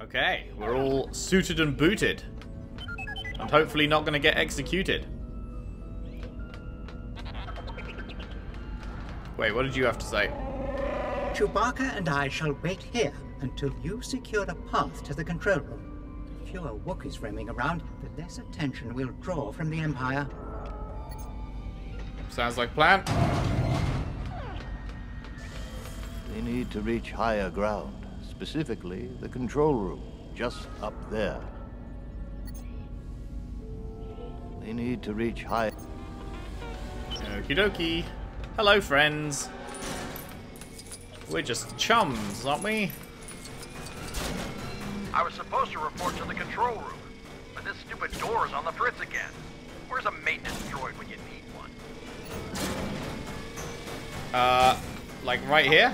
Okay, we're all suited and booted. And hopefully not going to get executed. Wait, what did you have to say? Chewbacca and I shall wait here until you secure a path to the control room. The fewer Wookiees roaming around, the less attention we'll draw from the Empire. Sounds like plan. They need to reach higher ground, specifically the control room, just up there. They need to reach high. Okie dokie. Hello, friends. We're just chums, aren't we? I was supposed to report to the control room, but this stupid door is on the fritz again. Where's a maintenance droid when you need one? Uh, like right here?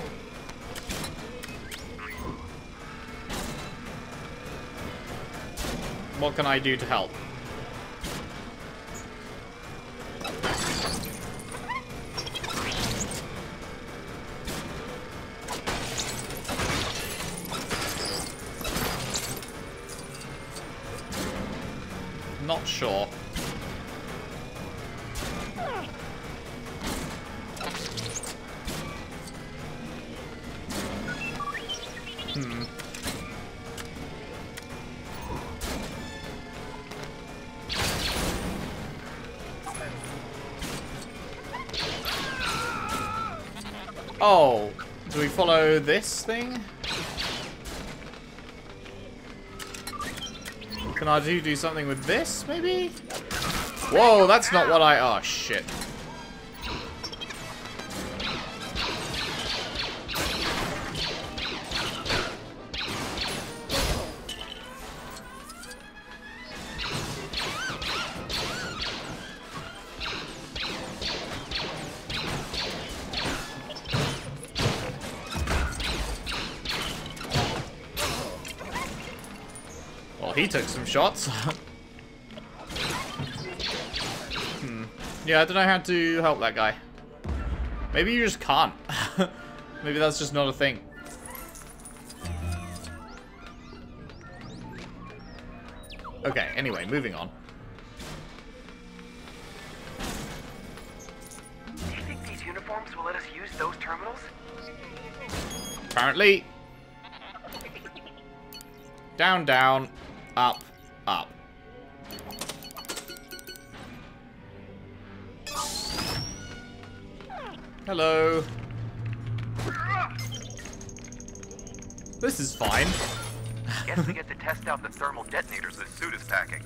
What can I do to help? This thing? Can I do, do something with this, maybe? Whoa, that's not what I... Oh, shit. He took some shots. hmm. Yeah, I don't know how to help that guy. Maybe you just can't. Maybe that's just not a thing. Okay, anyway, moving on. Do you think these uniforms will let us use those terminals? Apparently. Down, down, up, up. Hello. This is fine. Guess we get to test out the thermal detonators this suit is packing.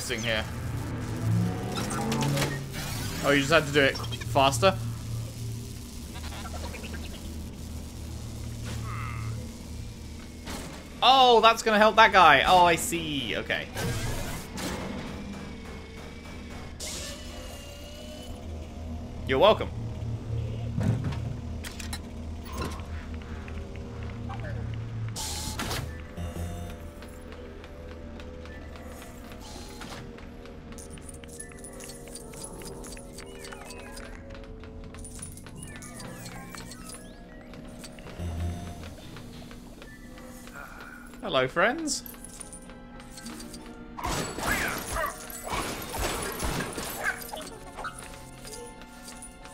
Missing here? Oh, you just had to do it faster? Oh, that's gonna help that guy. Oh, I see. Okay. You're welcome. Hello, friends.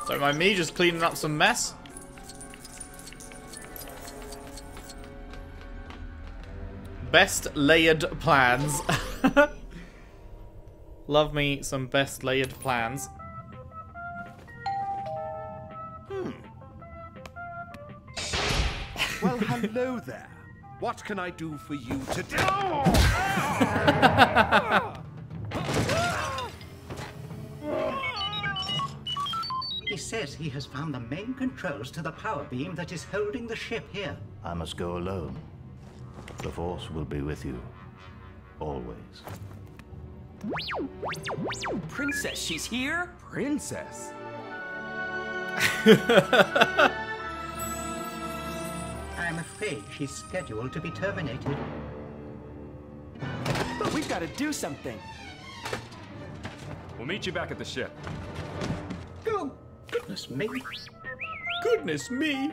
Don't mind me just cleaning up some mess. Best layered plans. Love me some best layered plans. Hmm. Well, hello there. What can I do for you today? He says he has found the main controls to the power beam that is holding the ship here. I must go alone. The Force will be with you. Always. Princess, she's here? Princess? I'm afraid she's scheduled to be terminated. But we've got to do something. We'll meet you back at the ship. Oh, goodness me. Goodness me.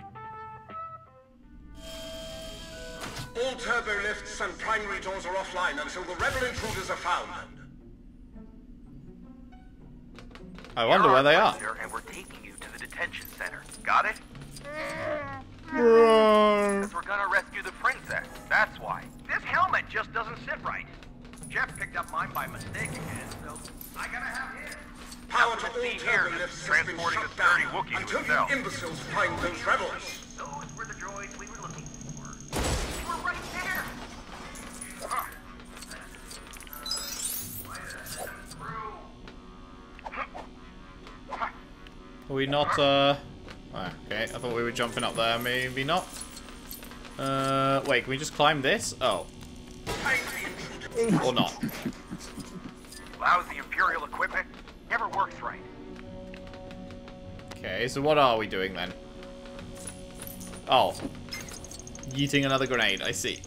All turbo lifts and primary doors are offline until the rebel intruders are found. I wonder where they are. And we're taking you to the detention center. Got it? Roar. Because we're gonna rescue the princess. That's why. This helmet just doesn't sit right. Jeff picked up mine by mistake again, so I gotta have his. Power to what all the scene here turbo is lifts has been transporting shut the sturdy down Wookiee to until himself. you imbeciles find those rebels. Those were the droids we were looking for. They were right there. Huh. Are we not, uh... Okay, I thought we were jumping up there. Maybe not. Uh, wait, can we just climb this? Oh. Or not. Lousy Imperial equipment never works right. Okay, so what are we doing then? Oh. Yeeting another grenade, I see.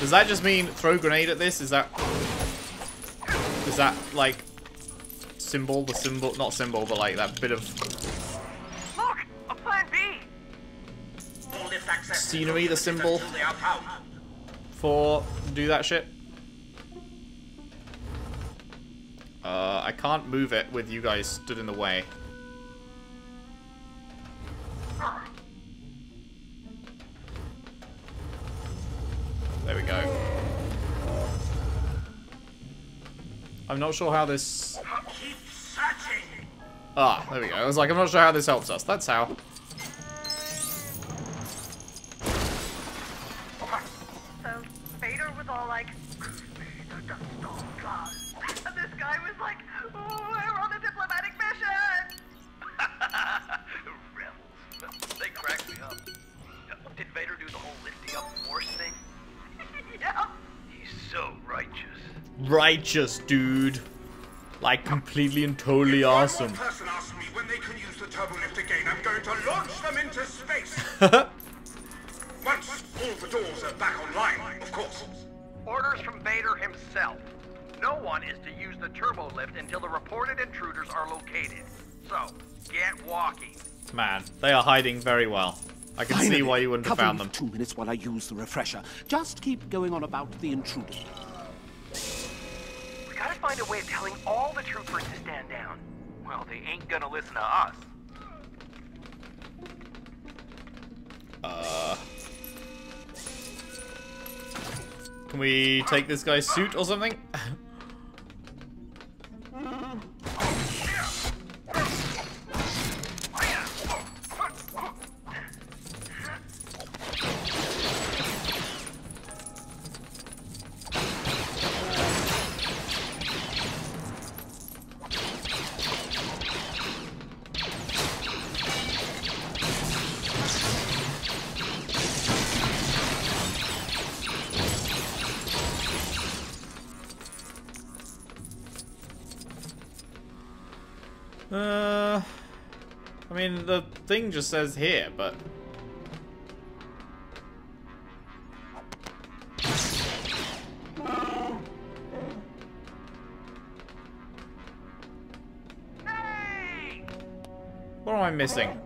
Does that just mean throw grenade at this? Is that... Is that, like... Symbol? The symbol? Not symbol, but like that bit of Scenery, the symbol. until they are for do that shit? Uh, I can't move it with you guys stood in the way. There we go. I'm not sure how this... Ah, there we go. I was like, I'm not sure how this helps us. That's how. Righteous, dude. Like, completely and totally If awesome. One person asks me when they can use the turbo lift again, I'm going to launch them into space. Once all the doors are back online, of course. Orders from Vader himself. No one is to use the turbo lift until the reported intruders are located. So, get walking. Man, they are hiding very well. I can see why you wouldn't have Cover found them. Two minutes while I use the refresher. Just keep going on about the intruder. Find a way of telling all the troopers to stand down. Well, they ain't gonna listen to us. Uh, can we take this guy's suit or something? mean, the thing just says here, but... What am I missing?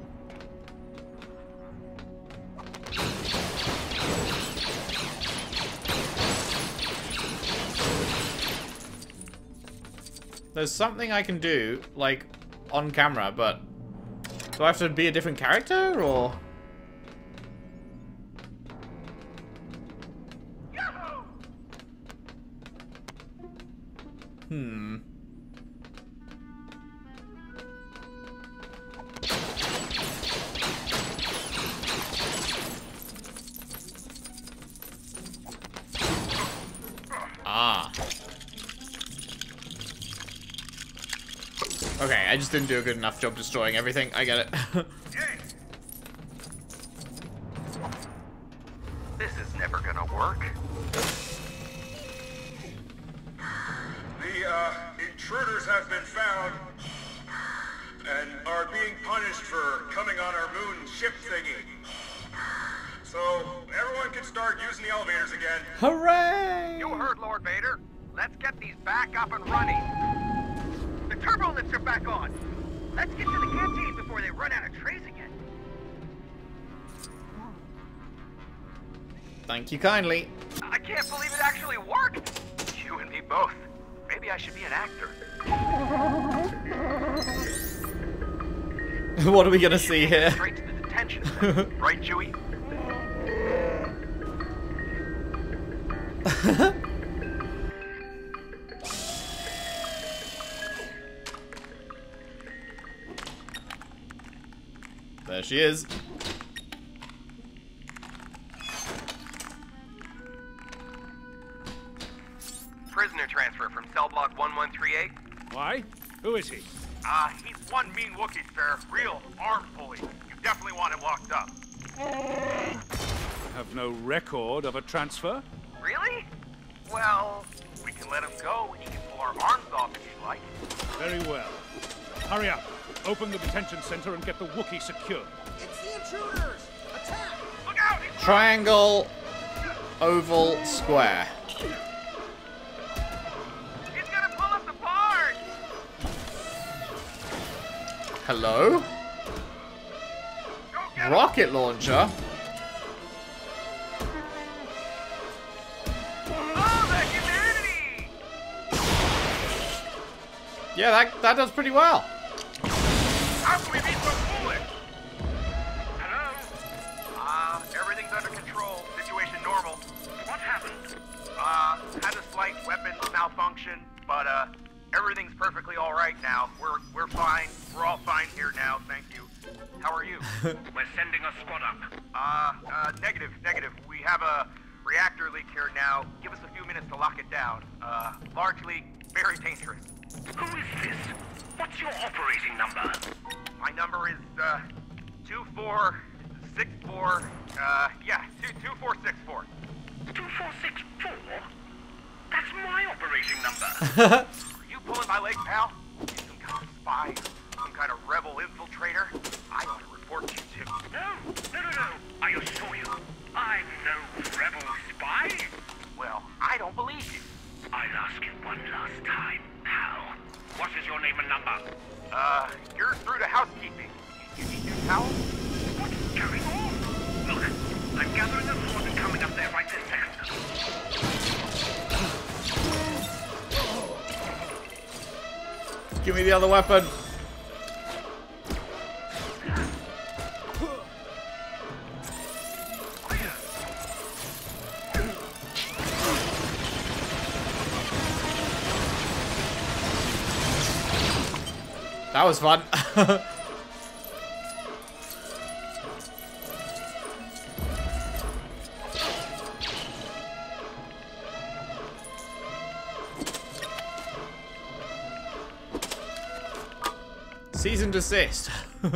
There's something I can do, like, on camera, but... Do I have to be a different character, or...? Okay, I just didn't do a good enough job destroying everything. I get it. kindly. I can't believe it actually worked. You and me both. Maybe I should be an actor. what are we gonna see here? Straight to the detention right, Chewie? There she is. Who is he? Uh, he's one mean Wookiee, sir. Real arm pulley. You definitely want him locked up. Have no record of a transfer? Really? Well, we can let him go and he can pull our arms off if you'd like. Very well. Hurry up. Open the detention center and get the Wookiee secured. It's the intruders! Attack! Look out! Triangle, oval, square. Hello? Rocket launcher? Yeah, that, that does pretty well. How can we be so foolish? Hello? Uh, everything's under control. Situation normal. What happened? Uh, had a slight weapons malfunction, but, uh, everything's perfectly alright now. We're, we're fine. We're all fine here now, thank you. How are you? We're sending a squad up. Uh, uh, negative, negative. We have a reactor leak here now. Give us a few minutes to lock it down. Uh, large leak, very dangerous. Who is this? What's your operating number? My number is, uh, 2464, uh, yeah, 22464. 2464? That's my operating number. Are you pulling my leg, pal? You some kind of spy? Some kind of rebel infiltrator? I want to report you to. No, no, no, no. I assure you, I'm no rebel spy. Well, I don't believe you. I'll ask you one last time, pal. What is your name and number? Uh, you're through to housekeeping. You need new towels? Give me the other weapon. That was fun. Cease and desist.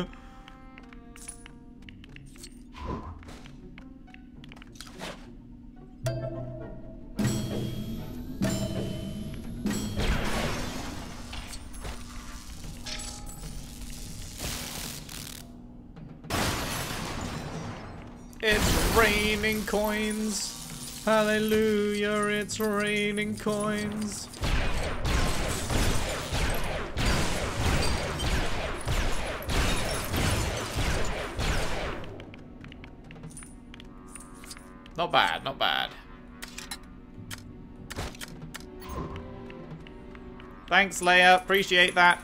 It's raining coins. Hallelujah, it's raining coins. Not bad, not bad. Thanks, Leia. Appreciate that.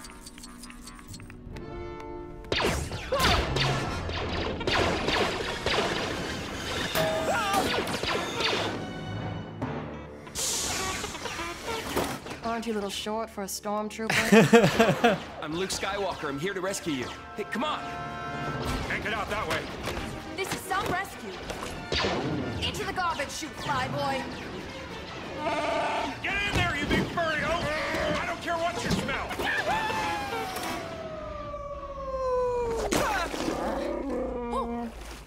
Aren't you a little short for a stormtrooper? I'm Luke Skywalker. I'm here to rescue you. Hey, come on. Can't get out that way. and shoot, fly boy. Get in there, you big furry oaf! I don't care what you smell!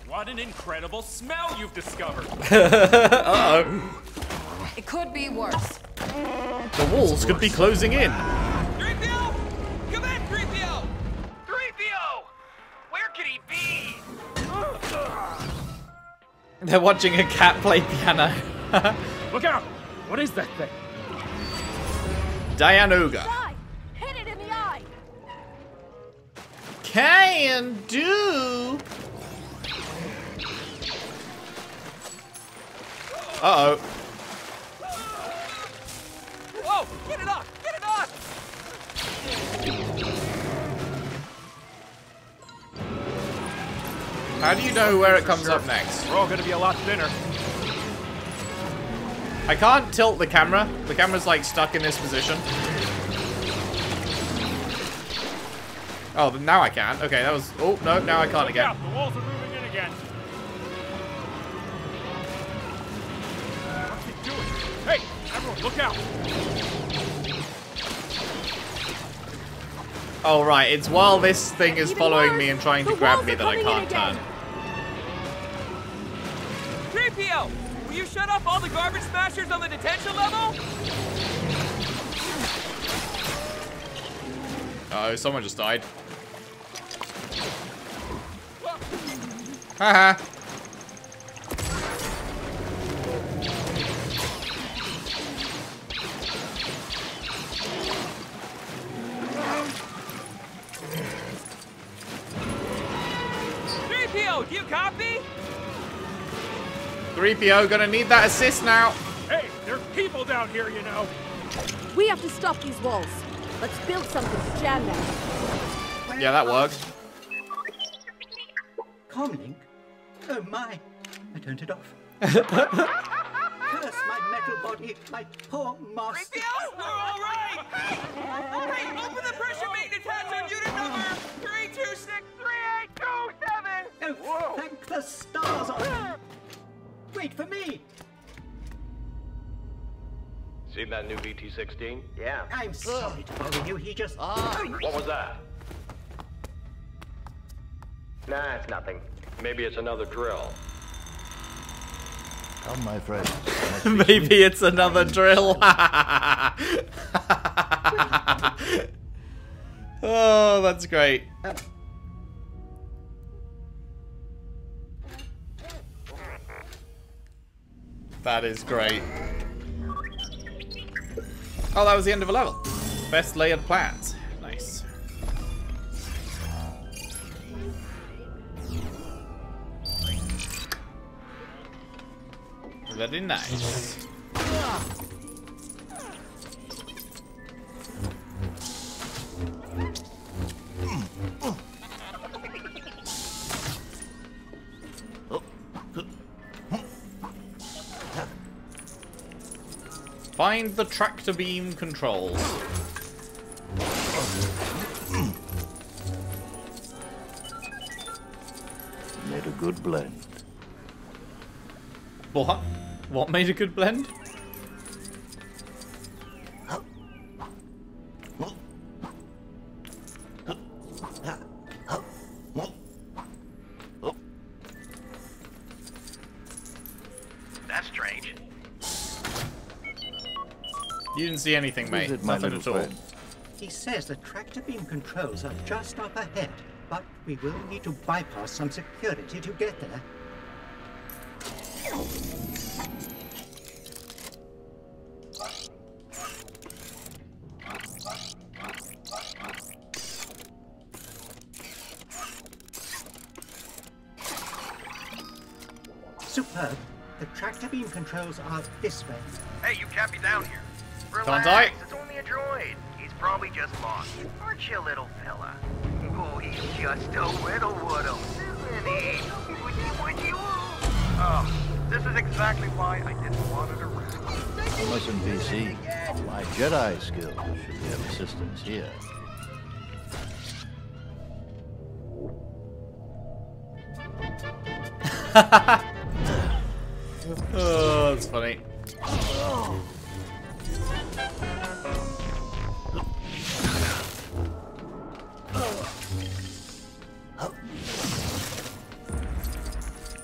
what an incredible smell you've discovered! uh oh It could be worse. The walls could be closing in. They're watching a cat play piano. Look out! What is that thing? Dianoga. Die! Hit it in the eye! Can do. Uh oh. Whoa! Get it off! How do you know where it comes up next? We're all gonna be a lot thinner. I can't tilt the camera. The camera's like stuck in this position. Oh, then now I can. Okay, that was. Oh no, now I can't again. out! The walls are moving in again. What's he doing? Hey, everyone, look out! Oh right, it's while this thing is following me and trying to grab me that I can't again. turn. Shut off all the garbage smashers on the detention level? Oh, someone just died. Haha. 3PO gonna need that assist now. Hey, there's people down here, you know. We have to stop these walls. Let's build something to jam them. Yeah, that worked. Comlink? Oh my! I turned it off. Curse my metal body, my poor master. 3PO, we're all right! Hey, open the pressure maintenance hatch on unit number 3263827! Oh, thank the stars on Wait for me! Seen that new BT-16? Yeah. I'm sorry to bother you, he just... Ah. What was that? Nah, it's nothing. Maybe it's another drill. Come, my friend. Maybe it's another drill. oh, that's great. Uh, That is great. Oh, that was the end of a level. Best layered plans. Nice. Very nice. Find the tractor beam controls. Made a good blend. What? What made a good blend? See anything, mate. Visit my Nothing at all. friend. He says the tractor beam controls are just up ahead, but we will need to bypass some security to get there. Superb. The tractor beam controls are this way. Hey, you can't be down here. Can't Relax, it's only a droid. He's probably just lost. Aren't you, little fella? Oh, he's just a little woodle, isn't he? Woody, woody, woo. Oh, this is exactly why I didn't want it around. Listen, VC. My Jedi skills should be of assistance here. Oh,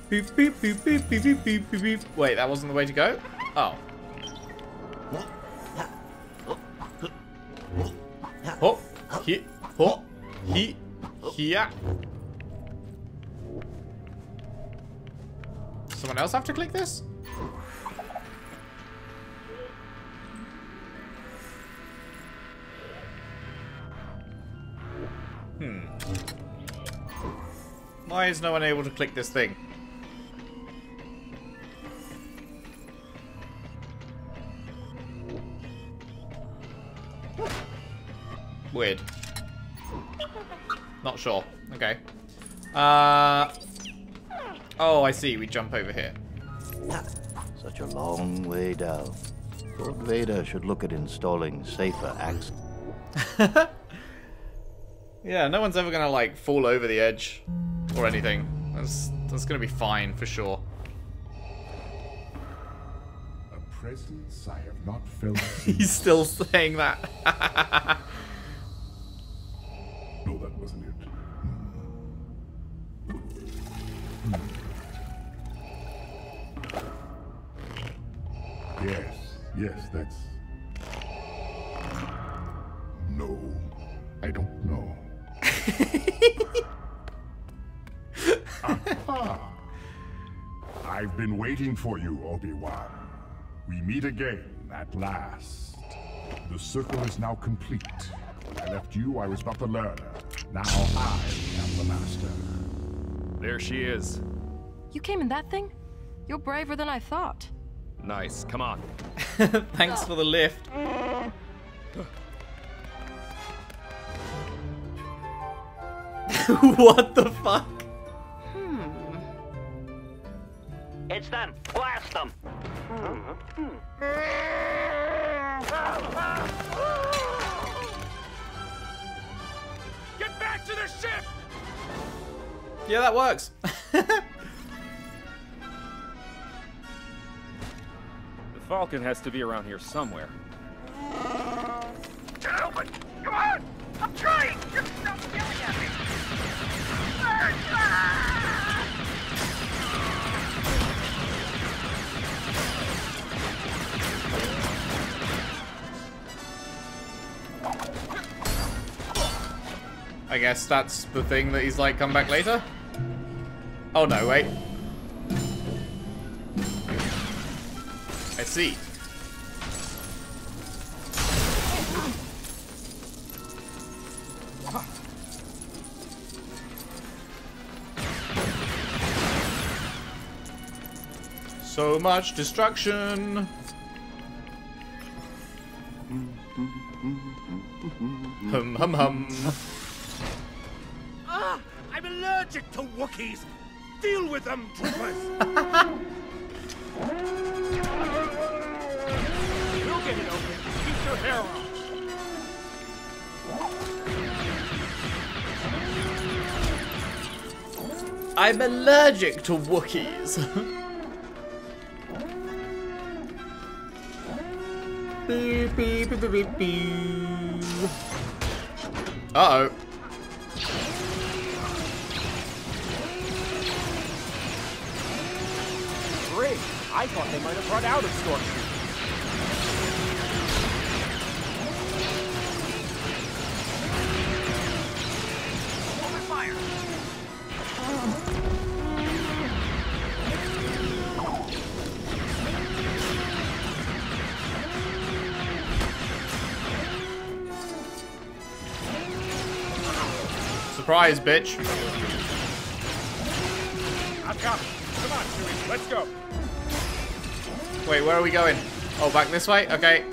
Beep, beep, beep, beep, beep, beep, beep, beep, beep. Wait, that wasn't the way to go? Oh. Ho, he, ho, he, here. Someone else have to click this? Hmm. Why is no one able to click this thing? Weird. Not sure. Okay. Uh. Oh, I see. We jump over here. Such a long way down. Lord Vader should look at installing safer access. Yeah, no one's ever gonna like fall over the edge or anything. That's that's gonna be fine for sure. A presence I have not felt. He's still saying that. Aha! I've been waiting for you, Obi-Wan. We meet again, at last. The circle is now complete. When I left you, I was but the learner. Now I am the master. There she is. You came in that thing? You're braver than I thought. Nice. Come on. Thanks for the lift. what the fuck? Hmm. It's them. Blast them. Get back to the ship! Yeah, that works. The Falcon has to be around here somewhere. Get open! Come on! I'm trying! I guess that's the thing that he's like, come back later? Oh no, wait. I see. So much destruction. Hum hum hum. I'm allergic to Wookiees! Deal with them, troopers! we'll get it open. Keep your hair on. I'm allergic to Wookiees. beep, beep, beep, beep, beep, beep. Uh-oh. I thought they might have run out of stormtroopers. Open! Surprise, bitch. I've got it. Come on, Chewie. Let's go. Wait, where are we going? Oh, back this way? Okay.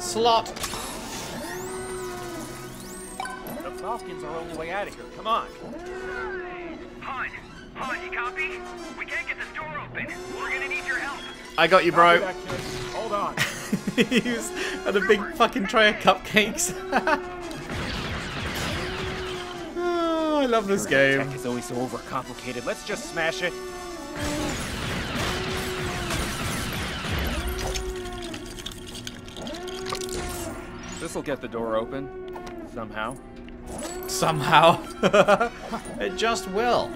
Slot. The Falcons are on the way out of here. Come on. Han, Han, you copy? We can't get this door open. We're gonna need your help. I got you, bro. Copy that. Hold on. He's had a big fucking tray of cupcakes. love this game. Tech is always so overcomplicated. Let's just smash it. This'll get the door open. Somehow. Somehow. it just will.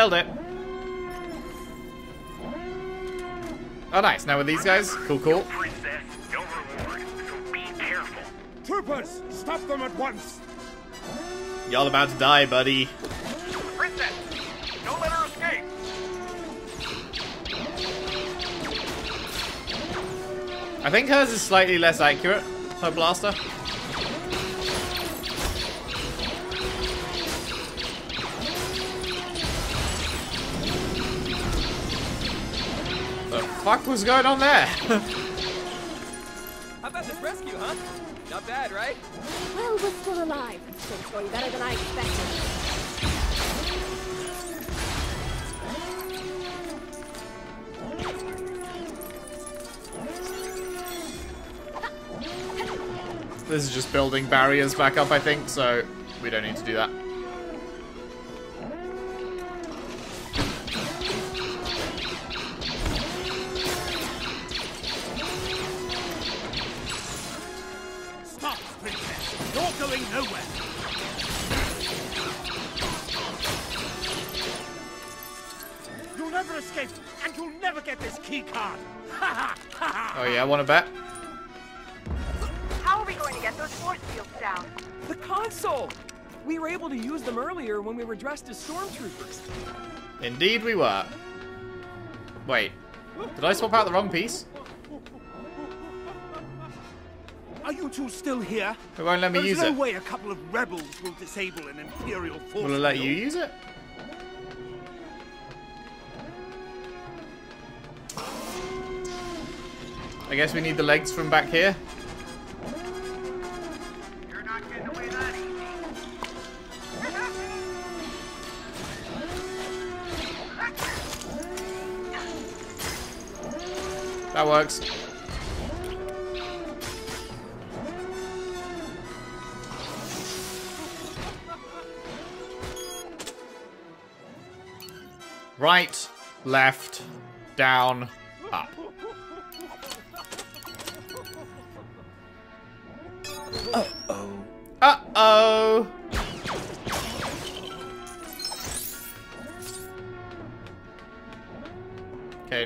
Nailed it. Oh, nice. Now with these guys, cool, cool. Princess, your reward, so be careful. Troopers, stop them at once. Y'all about to die, buddy. Princess, don't let her escape. I think hers is slightly less accurate, her blaster. Fuck was going on there? How about this rescue, huh? Not bad, right? Well, we're still alive. Things going better than I expected. this is just building barriers back up, I think, so we don't need to do that. Key card! Ha ha ha ha! Oh yeah, I want to bet? How are we going to get those force fields down? The console! We were able to use them earlier when we were dressed as stormtroopers. Indeed we were. Wait, did I swap out the wrong piece? Are you two still here? It won't let me There's use no it. way a couple of rebels will disable an Imperial force Will it let you use it? I guess we need the legs from back here. That works. Right, left, down, up.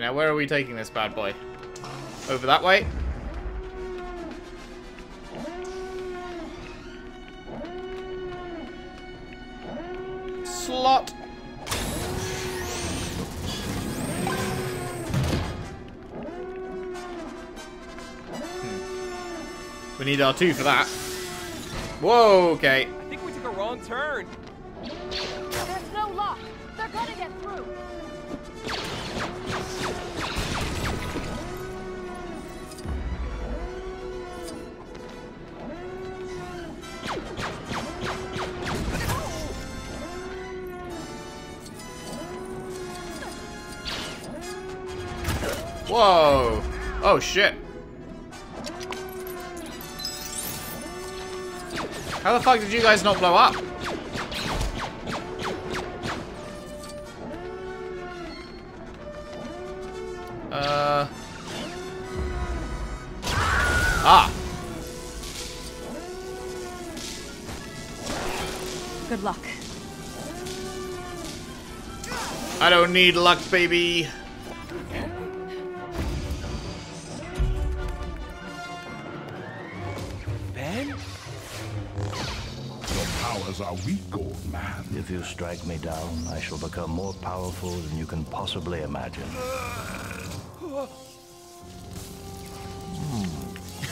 Now where are we taking this bad boy? Over that way? Slot. Hmm. We need R2 for that. Whoa, okay. I think we took a wrong turn. There's no lock. They're gonna get through. Whoa. Oh, shit. How the fuck did you guys not blow up? Uh. Ah. Good luck. I don't need luck, baby. Powers are weak, old man. If you strike me down, I shall become more powerful than you can possibly imagine.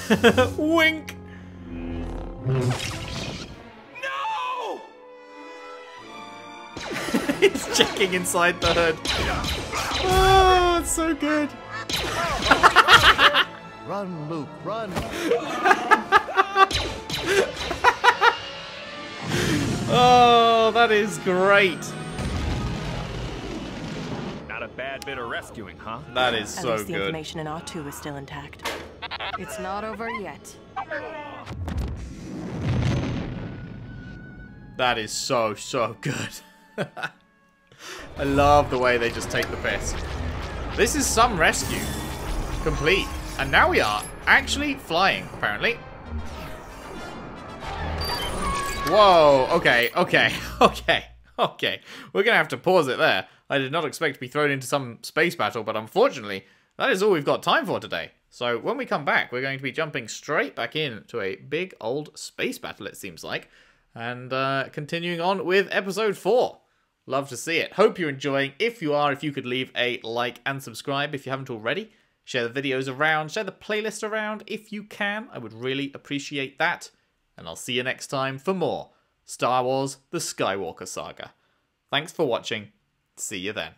Wink. No! He's checking inside the hood. Oh, it's so good. Run, Luke, run! Oh, that is great. Not a bad bit of rescuing, huh? That is At so least the good. information in R2 is still intact. It's not over yet. That is so, so good. I love the way they just take the piss. This is some rescue. Complete. And now we are actually flying, apparently. Whoa, okay, okay, okay, okay. We're to have to pause it there. I did not expect to be thrown into some space battle, but unfortunately, that is all we've got time for today. So when we come back, we're going to be jumping straight back into a big old space battle, it seems like. And uh, continuing on with episode 4. Love to see it. Hope you're enjoying. If you are, if you could leave a like and subscribe if you haven't already. Share the videos around, share the playlist around if you can. I would really appreciate that. And I'll see you next time for more Star Wars The Skywalker Saga. Thanks for watching. See you then.